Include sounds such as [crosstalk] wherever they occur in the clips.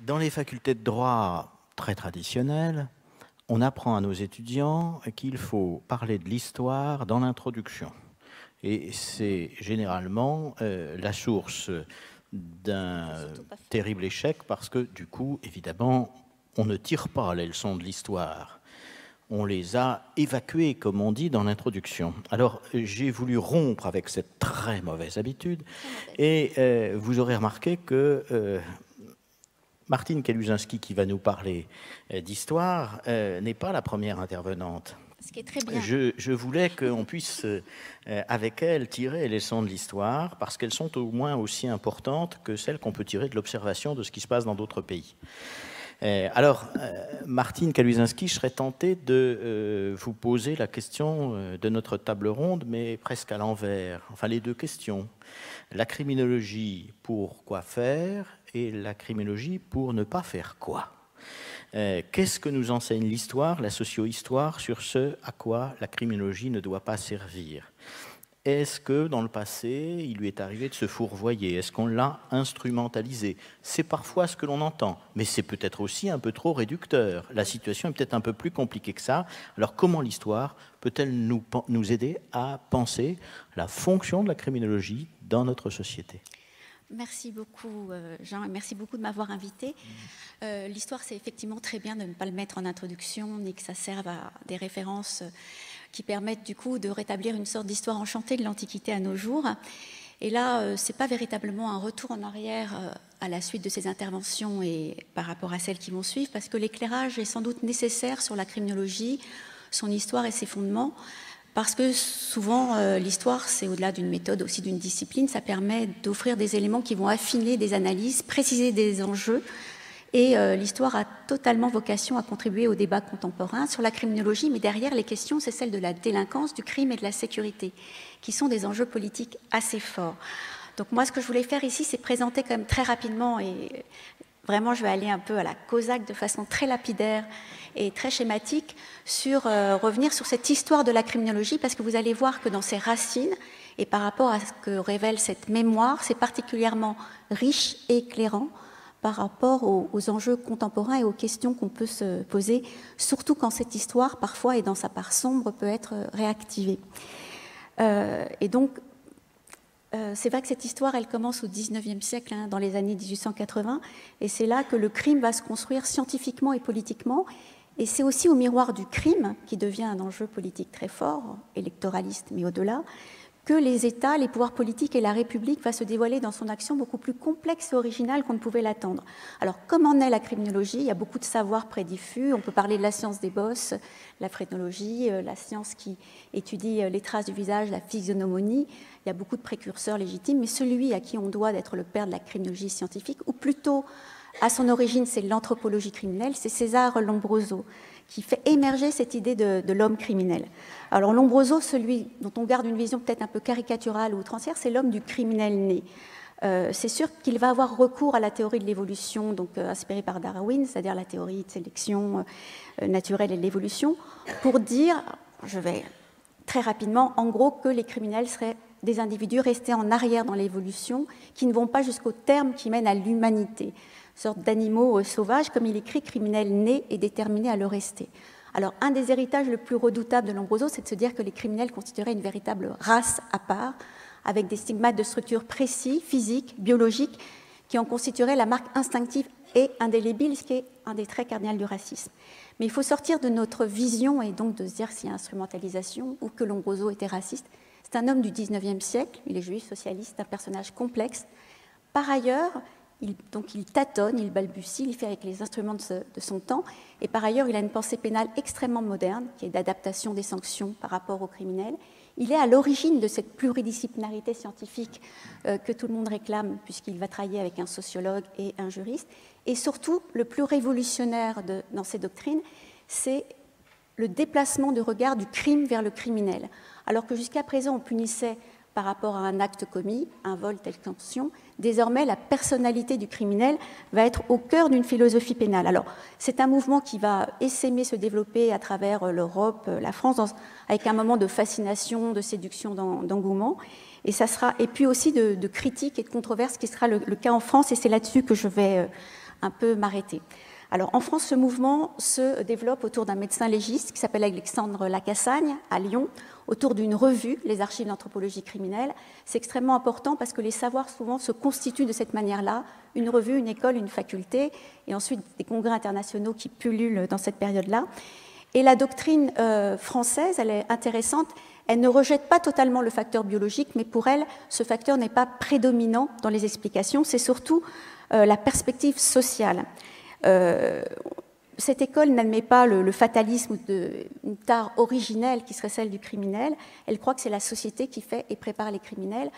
Dans les facultés de droit très traditionnelles, on apprend à nos étudiants qu'il faut parler de l'histoire dans l'introduction. Et c'est généralement euh, la source d'un terrible échec parce que du coup, évidemment, on ne tire pas les leçons de l'histoire. On les a évacuées, comme on dit dans l'introduction. Alors, j'ai voulu rompre avec cette très mauvaise habitude et euh, vous aurez remarqué que euh, Martine Kaluzinski, qui va nous parler euh, d'histoire, euh, n'est pas la première intervenante. Ce qui est très bien. Je, voulais qu'on puisse, euh, avec elle, tirer les leçons de l'histoire, parce qu'elles sont au moins aussi importantes que celles qu'on peut tirer de l'observation de ce qui se passe dans d'autres pays. alors, Martine Kaluzinski, je serais tenté de vous poser la question de notre table ronde, mais presque à l'envers. Enfin, les deux questions. La criminologie, pour quoi faire? Et la criminologie pour ne pas faire quoi. Euh, Qu'est-ce que nous enseigne l'histoire, la socio-histoire, sur ce à quoi la criminologie ne doit pas servir? Est-ce que dans le passé, il lui est arrivé de se fourvoyer? Est-ce qu'on l'a instrumentalisé? C'est parfois ce que l'on entend, mais c'est peut-être aussi un peu trop réducteur. La situation est peut-être un peu plus compliquée que ça. Alors comment l'histoire peut-elle nous, nous aider à penser la fonction de la criminologie dans notre société? Merci beaucoup, euh, Jean, et merci beaucoup de m'avoir invité. Euh, l'histoire, c'est effectivement très bien de ne pas le mettre en introduction, ni que ça serve à des références qui permettent du coup de rétablir une sorte d'histoire enchantée de l'Antiquité à nos jours. Et là, euh, ce n'est pas véritablement un retour en arrière à la suite de ces interventions et par rapport à celles qui vont suivre, parce que l'éclairage est sans doute nécessaire sur la criminologie, son histoire et ses fondements. Parce que souvent, euh, l'histoire, c'est au-delà d'une méthode, aussi d'une discipline, ça permet d'offrir des éléments qui vont affiner des analyses, préciser des enjeux. Et euh, l'histoire a totalement vocation à contribuer au débat contemporain sur la criminologie, mais derrière les questions, c'est celle de la délinquance, du crime et de la sécurité, qui sont des enjeux politiques assez forts. Donc moi, ce que je voulais faire ici, c'est présenter quand même très rapidement, et vraiment, je vais aller un peu à la Cosaque de façon très lapidaire, et très schématique sur euh, revenir sur cette histoire de la criminologie parce que vous allez voir que dans ses racines et par rapport à ce que révèle cette mémoire, c'est particulièrement riche et éclairant par rapport aux, enjeux contemporains et aux questions qu'on peut se poser, surtout quand cette histoire, parfois, et dans sa part sombre, peut être réactivée. Euh, et donc, euh, c'est vrai que cette histoire, elle commence au XIXe siècle, hein, dans les années 1880, et c'est là que le crime va se construire scientifiquement et politiquement, et c'est aussi au miroir du crime, qui devient un enjeu politique très fort, électoraliste, mais au-delà, que les États, les pouvoirs politiques et la République va se dévoiler dans son action beaucoup plus complexe et originale qu'on ne pouvait l'attendre. Alors, comme en est la criminologie Il y a beaucoup de savoirs prédiffus. On peut parler de la science des bosses, la phrénologie, euh, la science qui étudie euh, les traces du visage, la physionomonie. Il y a beaucoup de précurseurs légitimes, mais celui à qui on doit d'être le père de la criminologie scientifique, ou plutôt à son origine, c'est l'anthropologie criminelle, c'est César Lombroso qui fait émerger cette idée de, l'homme criminel. Alors Lombroso, celui dont on garde une vision peut-être un peu caricaturale ou outrancière, c'est l'homme du criminel né. Euh, c'est sûr qu'il va avoir recours à la théorie de l'évolution, donc euh, inspirée par Darwin, c'est-à-dire la théorie de sélection euh, naturelle et de l'évolution, pour dire, je vais très rapidement, en gros, que les criminels seraient des individus restés en arrière dans l'évolution, qui ne vont pas jusqu'au terme qui mène à l'humanité sorte d'animaux euh, sauvages, comme il écrit, criminels nés et déterminés à le rester. Alors, un des héritages le plus redoutables de Lombroso, c'est de se dire que les criminels constitueraient une véritable race à part, avec des stigmates de structure précis, physiques, biologiques, qui en constitueraient la marque instinctive et indélébile, ce qui est un des traits cardinaux du racisme. Mais il faut sortir de notre vision et donc de se dire s'il y a instrumentalisation ou que Lombroso était raciste. C'est un homme du 19e siècle, il est juif, socialiste, un personnage complexe. Par ailleurs, il, donc il tâtonne, il balbutie, il fait avec les instruments de, son temps. Et par ailleurs, il a une pensée pénale extrêmement moderne, qui est d'adaptation des sanctions par rapport aux criminels. Il est à l'origine de cette pluridisciplinarité scientifique euh, que tout le monde réclame, puisqu'il va travailler avec un sociologue et un juriste. Et surtout, le plus révolutionnaire dans ses doctrines, c'est le déplacement de regard du crime vers le criminel. Alors que jusqu'à présent, on punissait par rapport à un acte commis, un vol, telle tension, désormais la personnalité du criminel va être au cœur d'une philosophie pénale. Alors, c'est un mouvement qui va essaimer se développer à travers euh, l'Europe, euh, la France, avec un moment de fascination, de séduction, d'engouement. Et, ça puis aussi de, critique et de controverse qui sera le, cas en France, et c'est là-dessus que je vais euh, un peu m'arrêter. Alors en France, ce mouvement se développe autour d'un médecin légiste qui s'appelle Alexandre Lacassagne à Lyon, autour d'une revue, les archives d'anthropologie criminelle. C'est extrêmement important parce que les savoirs souvent se constituent de cette manière-là, une revue, une école, une faculté, et ensuite des congrès internationaux qui pullulent dans cette période-là. Et la doctrine euh, française, elle est intéressante, elle ne rejette pas totalement le facteur biologique, mais pour elle, ce facteur n'est pas prédominant dans les explications, c'est surtout euh, la perspective sociale. Euh, cette école n'admet pas le, fatalisme d'une tare originelle qui serait celle du criminel. Elle croit que c'est la société qui fait et prépare les criminels.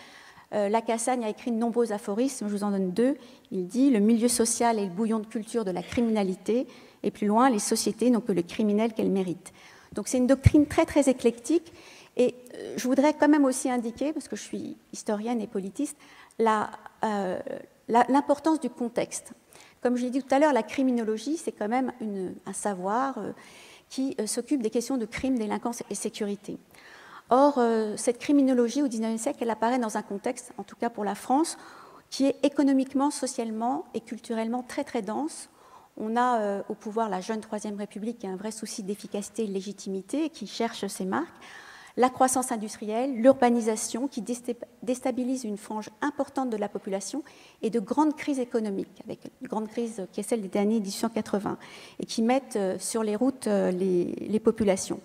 Euh, Lacassagne a écrit de nombreux aphorismes, je vous en donne deux. Il dit Le milieu social est le bouillon de culture de la criminalité, et plus loin, les sociétés n'ont que le criminel qu'elles méritent. Donc c'est une doctrine très très éclectique, et euh, je voudrais quand même aussi indiquer, parce que je suis historienne et politiste, l'importance du contexte. Comme je l'ai dit tout à l'heure, la criminologie, c'est quand même un savoir euh, qui euh, s'occupe des questions de crime, délinquance et sécurité. Or, euh, cette criminologie au XIXe siècle, elle apparaît dans un contexte, en tout cas pour la France, qui est économiquement, socialement et culturellement très très dense. On a au pouvoir la jeune Troisième République qui a un vrai souci d'efficacité et de légitimité, qui cherche ses marques la croissance industrielle, l'urbanisation qui déstabilise une frange importante de la population et de grandes crises économiques, avec une grande crise qui est celle des années 1880, et qui mettent euh, sur les routes euh, les, populations.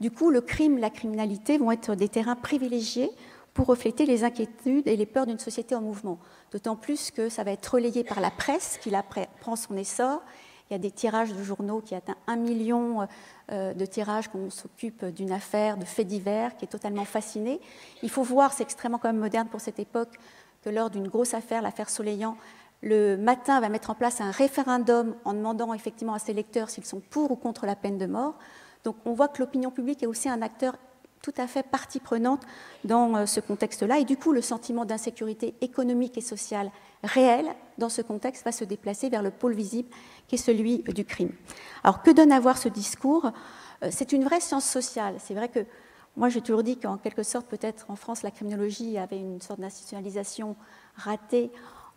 Du coup, le crime, la criminalité vont être des terrains privilégiés pour refléter les inquiétudes et les peurs d'une société en mouvement. D'autant plus que ça va être relayé par la presse, qui prend son essor. Il y a des tirages de journaux qui atteignent un million euh, de tirages qu'on s'occupe d'une affaire, de faits divers, qui est totalement fasciné. Il faut voir, c'est extrêmement quand même moderne pour cette époque, que lors d'une grosse affaire, l'affaire Soleillant, le matin va mettre en place un référendum en demandant effectivement à ses lecteurs s'ils sont pour ou contre la peine de mort. Donc on voit que l'opinion publique est aussi un acteur tout à fait partie prenante dans euh, ce contexte-là. Et du coup, le sentiment d'insécurité économique et sociale réel dans ce contexte va se déplacer vers le pôle visible qui est celui du crime. Alors que donne à voir ce discours? Euh, C'est une vraie science sociale. C'est vrai que moi j'ai toujours dit qu'en quelque sorte peut-être en France la criminologie avait une sorte d'institutionnalisation ratée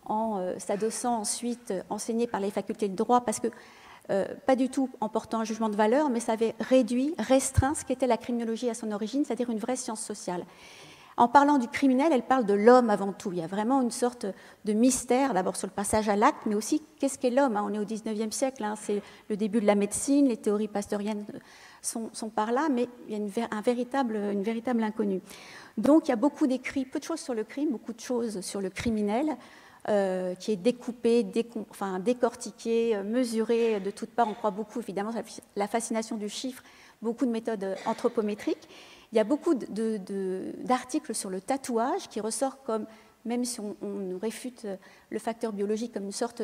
en euh, s'adossant ensuite euh, enseignée par les facultés de droit parce que pas du tout en portant un jugement de valeur, mais ça avait réduit, restreint ce qu'était la criminologie à son origine, c'est-à-dire une vraie science sociale. En parlant du criminel, elle parle de l'homme avant tout. Il y a vraiment une sorte de mystère, d'abord sur le passage à l'acte, mais aussi qu'est-ce qu'est l'homme. Hein. On est au XIXe siècle, hein. c'est le début de la médecine, les théories pasteuriennes sont, par là, mais il y a une, un véritable, inconnue. Donc il y a beaucoup d'écrits, peu de choses sur le crime, beaucoup de choses sur le criminel. Euh, qui est découpé, enfin, décortiqué, euh, mesuré de toutes parts. On croit beaucoup, évidemment, la fascination du chiffre, beaucoup de méthodes anthropométriques. Il y a beaucoup d'articles sur le tatouage qui ressort comme, même si on, réfute le facteur biologique comme une sorte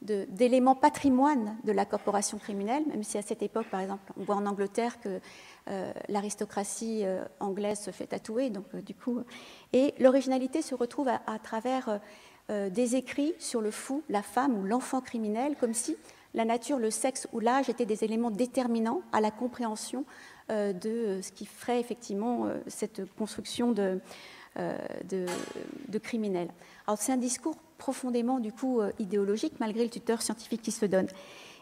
d'élément patrimoine de la corporation criminelle, même si à cette époque, par exemple, on voit en Angleterre que euh, l'aristocratie euh, anglaise se fait tatouer, donc euh, du coup, et l'originalité se retrouve à, travers des écrits sur le fou, la femme ou l'enfant criminel, comme si la nature, le sexe ou l'âge étaient des éléments déterminants à la compréhension euh, de ce qui ferait effectivement euh, cette construction de, euh, de, criminels. Alors c'est un discours profondément du coup idéologique malgré le tuteur scientifique qui se donne.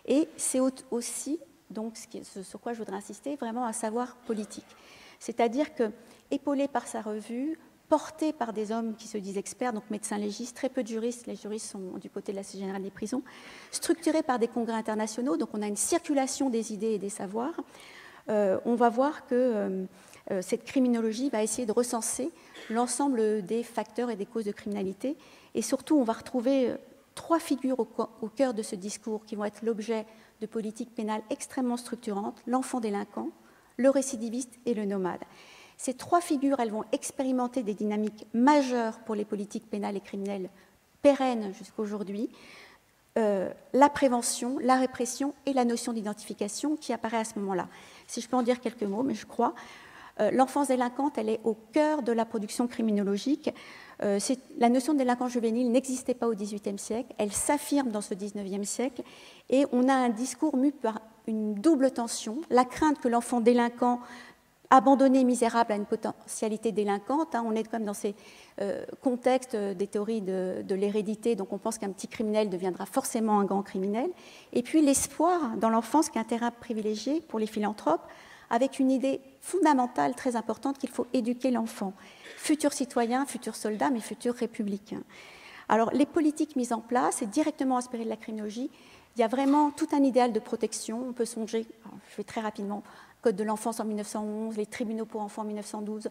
Et c'est aussi, donc ce sur quoi je voudrais insister, vraiment un savoir politique. C'est-à-dire que, épaulé par sa revue, porté par des hommes qui se disent experts, donc médecins légistes, très peu de juristes, les juristes sont du côté de la Société générale des prisons, structuré par des congrès internationaux, donc on a une circulation des idées et des savoirs, euh, on va voir que euh, euh, cette criminologie va essayer de recenser l'ensemble des facteurs et des causes de criminalité. Et surtout, on va retrouver trois figures au, cœur de ce discours qui vont être l'objet de politiques pénales extrêmement structurantes, l'enfant délinquant, le récidiviste et le nomade. Ces trois figures, elles vont expérimenter des dynamiques majeures pour les politiques pénales et criminelles pérennes jusqu'à aujourd'hui, euh, la prévention, la répression et la notion d'identification qui apparaît à ce moment-là. Si je peux en dire quelques mots, mais je crois, euh, l'enfance délinquante, elle est au cœur de la production criminologique. Euh, la notion de délinquance juvénile n'existait pas au XVIIIe siècle, elle s'affirme dans ce XIXe siècle, et on a un discours mu par une double tension, la crainte que l'enfant délinquant abandonné, misérable à une potentialité délinquante. Hein. On est comme dans ces euh, contextes des théories de, l'hérédité, donc on pense qu'un petit criminel deviendra forcément un grand criminel. Et puis l'espoir dans l'enfance, qui est un terrain privilégié pour les philanthropes, avec une idée fondamentale très importante qu'il faut éduquer l'enfant, futur citoyen, futur soldat, mais futur républicain. Alors les politiques mises en place, et directement inspirées de la criminologie, il y a vraiment tout un idéal de protection. On peut songer, je vais très rapidement, Code de l'enfance en 1911, les tribunaux pour enfants en 1912.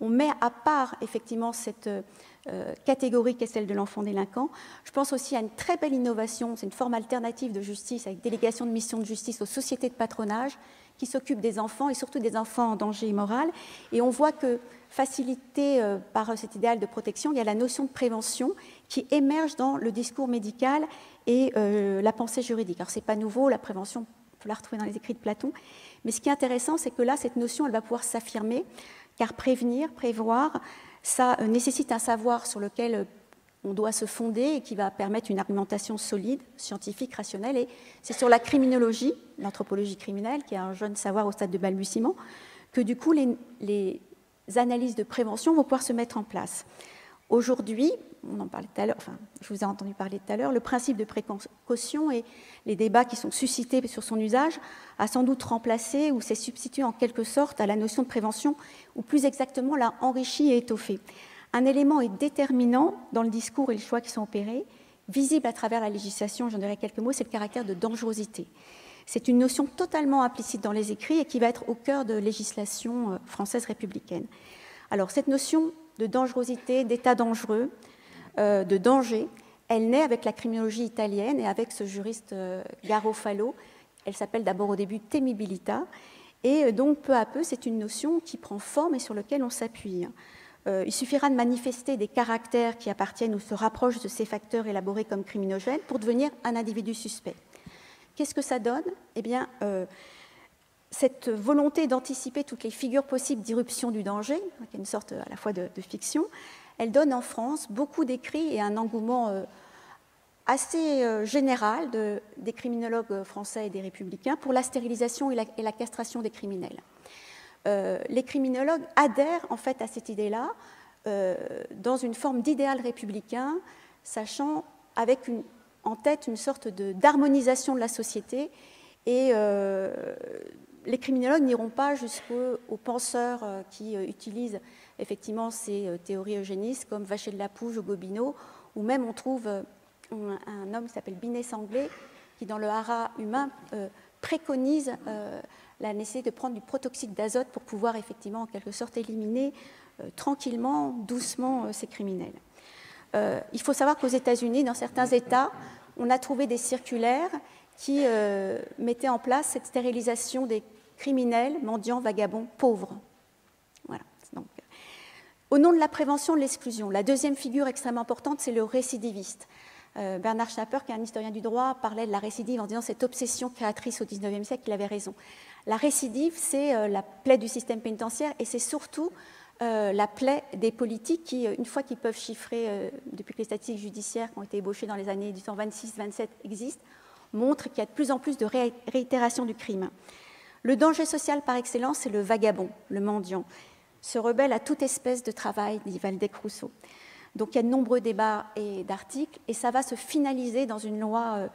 On met à part effectivement cette euh, catégorie qui est celle de l'enfant délinquant. Je pense aussi à une très belle innovation, c'est une forme alternative de justice avec délégation de mission de justice aux sociétés de patronage qui s'occupent des enfants et surtout des enfants en danger immoral. Et on voit que, facilité euh, par cet idéal de protection, il y a la notion de prévention qui émerge dans le discours médical et euh, la pensée juridique. Alors, ce n'est pas nouveau, la prévention, on peut la retrouver dans les écrits de Platon, mais ce qui est intéressant, c'est que là, cette notion, elle va pouvoir s'affirmer, car prévenir, prévoir, ça euh, nécessite un savoir sur lequel euh, on doit se fonder et qui va permettre une argumentation solide, scientifique, rationnelle. Et c'est sur la criminologie, l'anthropologie criminelle, qui est un jeune savoir au stade de balbutiement, que du coup les, les analyses de prévention vont pouvoir se mettre en place. Aujourd'hui, on en parlait tout à l'heure, enfin, je vous ai entendu parler tout à l'heure, le principe de précaution et les débats qui sont suscités sur son usage a sans doute remplacé ou s'est substitué en quelque sorte à la notion de prévention, ou plus exactement l'a enrichi et étoffé. Un élément est déterminant dans le discours et les choix qui sont opérés, visible à travers la législation, j'en dirai quelques mots, c'est le caractère de dangerosité. C'est une notion totalement implicite dans les écrits et qui va être au cœur de législation euh, française républicaine. Alors cette notion de dangerosité, d'état dangereux, euh, de danger. Elle naît avec la criminologie italienne et avec ce juriste euh, Garofalo. Elle s'appelle d'abord au début temibilita. Et euh, donc peu à peu, c'est une notion qui prend forme et sur laquelle on s'appuie. il suffira de manifester des caractères qui appartiennent ou se rapprochent de ces facteurs élaborés comme criminogènes pour devenir un individu suspect. Qu'est-ce que ça donne? Eh bien, cette volonté d'anticiper toutes les figures possibles d'irruption du danger, qui est une sorte à la fois de fiction, elle donne en France beaucoup d'écrits et un engouement euh, assez euh, général des criminologues français et des républicains pour la stérilisation et la, castration des criminels. Euh, les criminologues adhèrent en fait à cette idée-là dans une forme d'idéal républicain, sachant avec en tête une sorte d'harmonisation de, la société et les criminologues n'iront pas jusqu'aux penseurs qui utilisent effectivement ces euh, théories eugénistes comme Vacher de la Pouge ou Gobineau, ou même on trouve euh, un, homme qui s'appelle Binet Sanglé, qui dans le hara humain euh, préconise la nécessité de prendre du protoxyde d'azote pour pouvoir effectivement en quelque sorte éliminer tranquillement, doucement ces criminels. il faut savoir qu'aux États-Unis, dans certains États, on a trouvé des circulaires qui mettaient en place cette stérilisation des criminels, mendiants, vagabonds, pauvres. Au nom de la prévention de l'exclusion, la deuxième figure extrêmement importante, c'est le récidiviste. Euh, Bernard Schnapper, qui est un historien du droit, parlait de la récidive en disant cette obsession créatrice au XIXe siècle, il avait raison. La récidive, c'est euh, la plaie du système pénitentiaire et c'est surtout euh, la plaie des politiques qui, une fois qu'ils peuvent chiffrer, depuis que les statistiques judiciaires qui ont été ébauchées dans les années 1826-27 existent, montrent qu'il y a de plus en plus de réitération du crime. Le danger social par excellence, c'est le vagabond, le mendiant se rebelle à toute espèce de travail, dit Valdec Rousseau. Donc il y a de nombreux débats et d'articles, et ça va se finaliser dans une loi euh,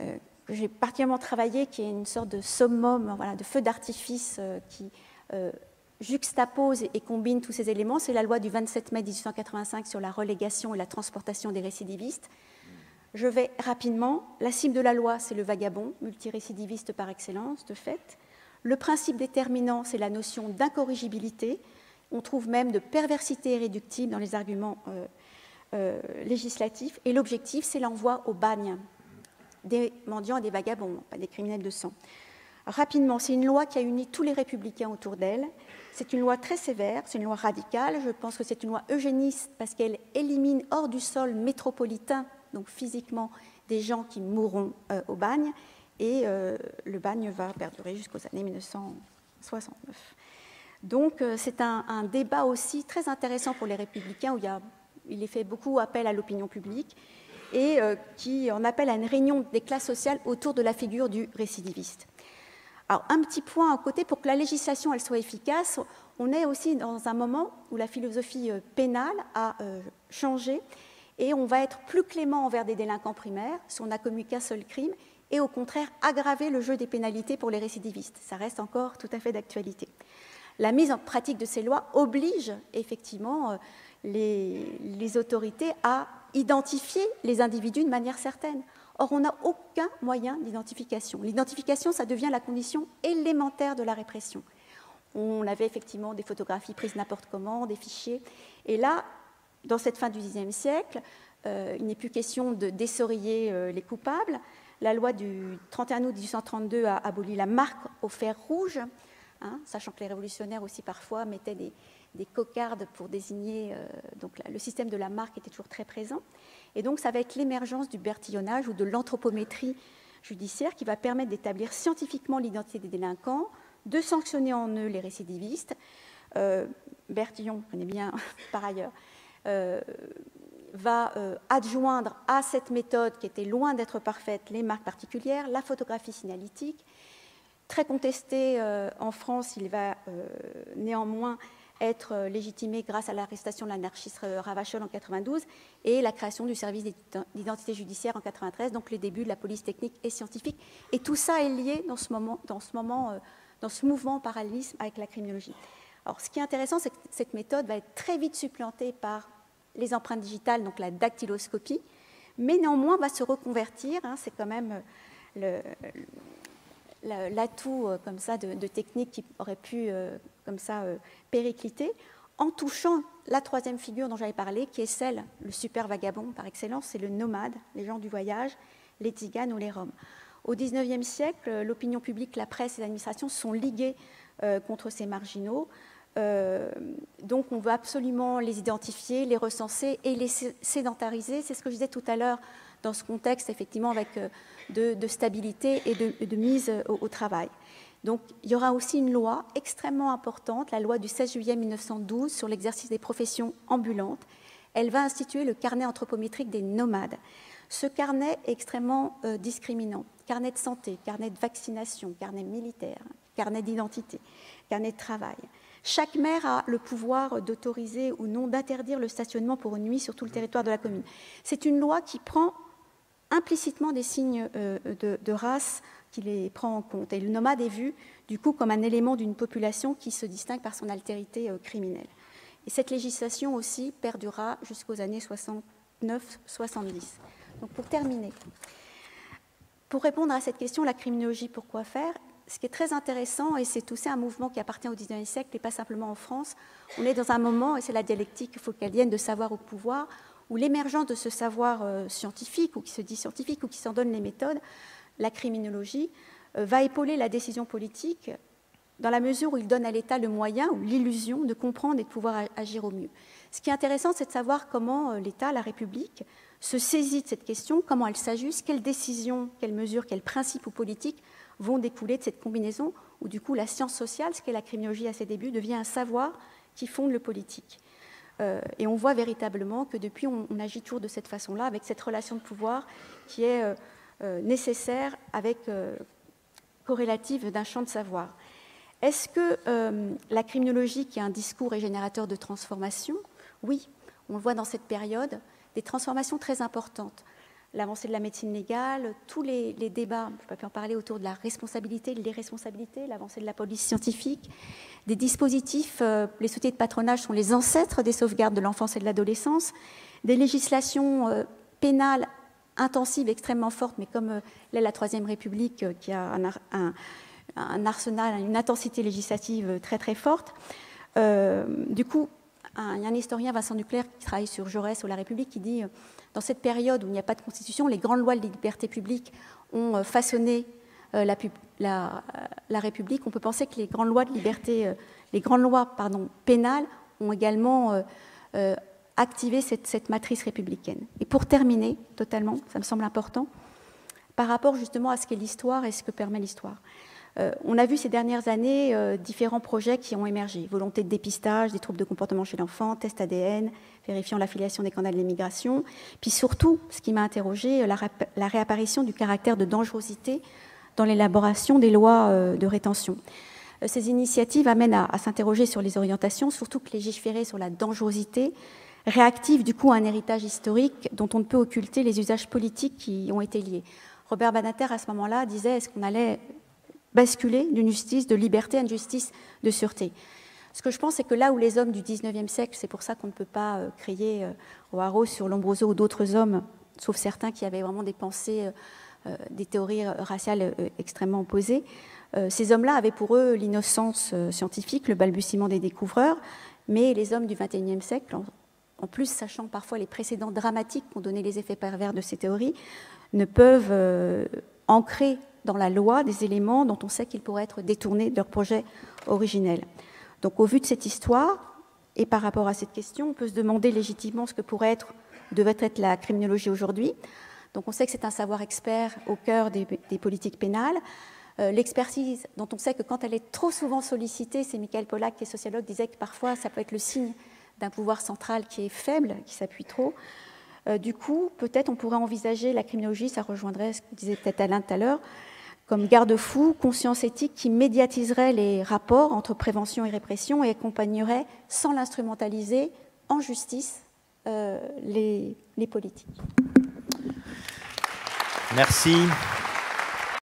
euh, que j'ai particulièrement travaillée, qui est une sorte de summum, voilà, de feu d'artifice euh, qui juxtapose et combine tous ces éléments. C'est la loi du 27 mai 1885 sur la relégation et la transportation des récidivistes. Je vais rapidement. La cible de la loi, c'est le vagabond, multirécidiviste par excellence, de fait. Le principe déterminant, c'est la notion d'incorrigibilité. On trouve même de perversité irréductible dans les arguments euh, euh, législatifs. Et l'objectif, c'est l'envoi au bagne des mendiants et des vagabonds, pas des criminels de sang. Rapidement, c'est une loi qui a uni tous les républicains autour d'elle. C'est une loi très sévère, c'est une loi radicale. Je pense que c'est une loi eugéniste parce qu'elle élimine hors du sol métropolitain, donc physiquement, des gens qui mourront euh, au bagne et euh, le bagne va perdurer jusqu'aux années 1969. Donc euh, c'est un, débat aussi très intéressant pour les républicains où il, y a, il est fait beaucoup appel à l'opinion publique et qui en appelle à une réunion des classes sociales autour de la figure du récidiviste. Alors, un petit point à côté, pour que la législation elle soit efficace, on est aussi dans un moment où la philosophie pénale a changé et on va être plus clément envers des délinquants primaires si on n'a commis qu'un seul crime et au contraire aggraver le jeu des pénalités pour les récidivistes. Ça reste encore tout à fait d'actualité. La mise en pratique de ces lois oblige effectivement euh, les, les autorités à identifier les individus de manière certaine. Or, on n'a aucun moyen d'identification. L'identification, ça devient la condition élémentaire de la répression. On avait effectivement des photographies prises n'importe comment, des fichiers. Et là, dans cette fin du Xe siècle, euh, il n'est plus question de dessoriller euh, les coupables. La loi du 31 août 1832 a aboli la marque au fer rouge, hein, sachant que les révolutionnaires aussi parfois mettaient des, cocardes pour désigner. Euh, donc le système de la marque était toujours très présent. Et donc ça va être l'émergence du bertillonnage ou de l'anthropométrie judiciaire qui va permettre d'établir scientifiquement l'identité des délinquants, de sanctionner en eux les récidivistes. Bertillon, connaît bien [laughs] par ailleurs, va euh, adjoindre à cette méthode qui était loin d'être parfaite les marques particulières, la photographie signalétique. Très contestée en France, il va néanmoins être légitimé grâce à l'arrestation de l'anarchiste Ravachol en 92 et la création du service d'identité judiciaire en 93, donc les débuts de la police technique et scientifique. Et tout ça est lié dans ce moment, dans ce moment dans ce mouvement parallélisme avec la criminologie. Alors, ce qui est intéressant, c'est que cette méthode va être très vite supplantée par les empreintes digitales, donc la dactyloscopie, mais néanmoins va se reconvertir. Hein, c'est quand même euh, l'atout euh, comme ça de, techniques qui aurait pu euh, comme ça péricliter en touchant la troisième figure dont j'avais parlé, qui est celle, le super vagabond par excellence, c'est le nomade, les gens du voyage, les tziganes ou les roms. Au XIXe siècle, l'opinion publique, la presse et l'administration sont liguées contre ces marginaux. Euh, donc on veut absolument les identifier, les recenser et les sédentariser. C'est ce que je disais tout à l'heure dans ce contexte, effectivement, avec euh, de, stabilité et de, mise au, travail. Donc il y aura aussi une loi extrêmement importante, la loi du 16 juillet 1912 sur l'exercice des professions ambulantes. Elle va instituer le carnet anthropométrique des nomades. Ce carnet est extrêmement discriminant carnet de santé, carnet de vaccination, carnet militaire, carnet d'identité, carnet de travail. Chaque maire a le pouvoir d'autoriser ou non d'interdire le stationnement pour une nuit sur tout le territoire de la commune. C'est une loi qui prend implicitement des signes euh, de, race, qui les prend en compte. Et le nomade est vu, du coup, comme un élément d'une population qui se distingue par son altérité euh, criminelle. Et cette législation aussi perdurera jusqu'aux années 69-70. Donc, pour terminer, pour répondre à cette question, la criminologie, pourquoi faire? Ce qui est très intéressant, et c'est aussi un mouvement qui appartient au XIXe siècle et pas simplement en France, on est dans un moment, et c'est la dialectique focalienne de savoir au pouvoir, où l'émergence de ce savoir euh, scientifique, ou qui se dit scientifique, ou qui s'en donne les méthodes, la criminologie, euh, va épauler la décision politique dans la mesure où il donne à l'État le moyen ou l'illusion de comprendre et de pouvoir agir au mieux. Ce qui est intéressant, c'est de savoir comment euh, l'État, la République, se saisit de cette question, comment elle s'ajuste, quelles décisions, quelles mesures, quels principes ou politiques vont découler de cette combinaison où du coup la science sociale, ce qu'est la criminologie à ses débuts, devient un savoir qui fonde le politique. Euh, et on voit véritablement que depuis, on, agit toujours de cette façon-là, avec cette relation de pouvoir qui est euh, euh, nécessaire, avec corrélative d'un champ de savoir. Est-ce que la criminologie, qui est un discours et générateur de transformation, oui, on le voit dans cette période, des transformations très importantes. L'avancée de la médecine légale, tous les, débats, je pas pu en parler, autour de la responsabilité, l'irresponsabilité, l'avancée de la police scientifique, des dispositifs, euh, les sociétés de patronage sont les ancêtres des sauvegardes de l'enfance et de l'adolescence, des législations euh, pénales intensives, extrêmement fortes, mais comme euh, la Troisième République, qui a un, un, arsenal, une intensité législative très très forte. du coup, il y a un historien, Vincent Duclerc, qui travaille sur Jaurès ou la République, qui dit, dans cette période où il n'y a pas de constitution, les grandes lois de liberté publique ont euh, façonné euh, la, République. On peut penser que les grandes lois de liberté, les grandes lois pénales ont également activé cette, matrice républicaine. Et pour terminer totalement, ça me semble important, par rapport justement à ce qu'est l'histoire et ce que permet l'histoire. Euh, on a vu ces dernières années euh, différents projets qui ont émergé. Volonté de dépistage des troubles de comportement chez l'enfant, test ADN, vérifiant l'affiliation des candidats de l'immigration. Puis surtout, ce qui m'a interrogé, la, réapparition du caractère de dangerosité dans l'élaboration des lois de rétention. Ces initiatives amènent à, s'interroger sur les orientations, surtout que légiférer sur la dangerosité réactive du coup à un héritage historique dont on ne peut occulter les usages politiques qui ont été liés. Robert Banater, à ce moment-là, disait est-ce qu'on allait basculer d'une justice de liberté à une justice de sûreté. Ce que je pense, c'est que là où les hommes du 19e siècle, c'est pour ça qu'on ne peut pas euh, crier euh, au haro sur Lombroso ou d'autres hommes, sauf certains qui avaient vraiment des pensées, euh, des théories raciales extrêmement opposées, ces hommes-là avaient pour eux l'innocence scientifique, le balbutiement des découvreurs, mais les hommes du 21e siècle, en plus sachant parfois les précédents dramatiques qu'ont donné les effets pervers de ces théories, ne peuvent ancrer dans la loi des éléments dont on sait qu'ils pourraient être détournés de leur projet originel. Donc au vu de cette histoire, et par rapport à cette question, on peut se demander légitimement ce que pourrait être, devait être la criminologie aujourd'hui. Donc on sait que c'est un savoir expert au cœur des, politiques pénales. Euh, l'expertise dont on sait que quand elle est trop souvent sollicitée, c'est Michael Pollack, qui est sociologue, disait que parfois ça peut être le signe d'un pouvoir central qui est faible, qui s'appuie trop. Euh, du coup, peut-être on pourrait envisager la criminologie, ça rejoindrait ce que disait peut-être Alain tout à l'heure, comme garde-fou, conscience éthique qui médiatiserait les rapports entre prévention et répression et accompagnerait, sans l'instrumentaliser, en justice euh, les, les politiques. Merci.